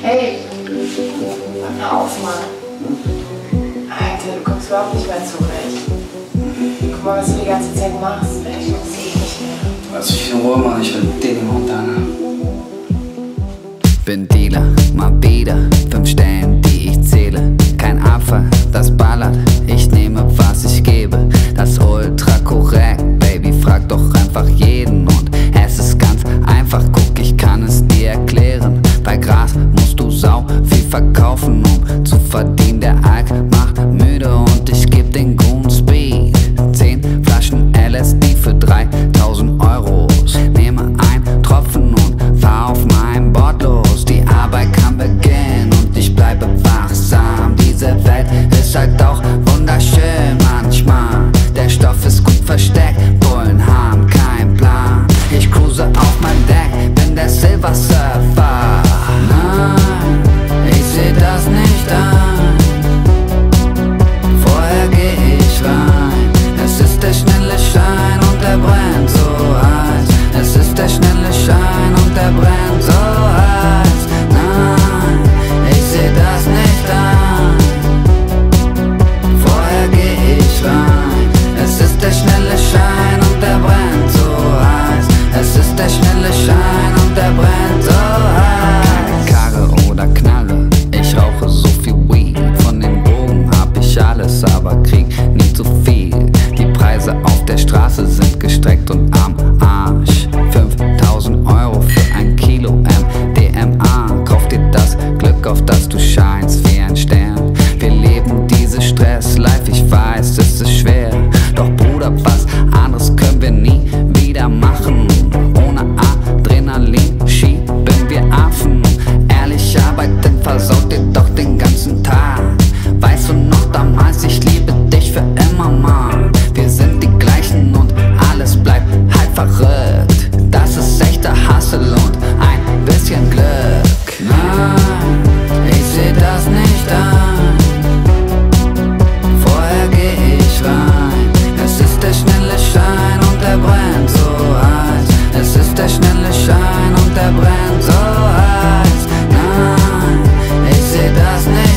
Hey, hör mir auf, Mann. Alter, du kommst überhaupt nicht mehr zurecht. Guck mal, was du die ganze Zeit machst. Ich muss eh nicht mehr. Lass mich in Ruhe, Mann. Ich will den Montana. Bin Dealer, mal wieder. Fünf Stellen, die ich zähle. Kein Abfall, das ballert. Ich einfach guck, ich kann es dir erklären. Bei Gras musst du sau viel verkaufen, um zu verdienen. Der Alk macht müde und ich geb den Straße sind gestreckt und am Arsch. 5000 Euro für ein Kilo MDMA. Kauf dir das Glück, auf das du scheinst wie ein Stern. Vanilleschein und er brennt so heiß. Nein, ich seh das nicht.